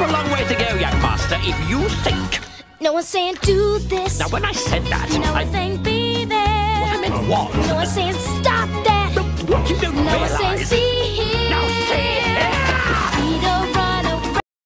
a long way to go, young master, if you think. No one's saying do this. Now, when I said that, no I... one's saying be there. What I meant was... No one's saying stop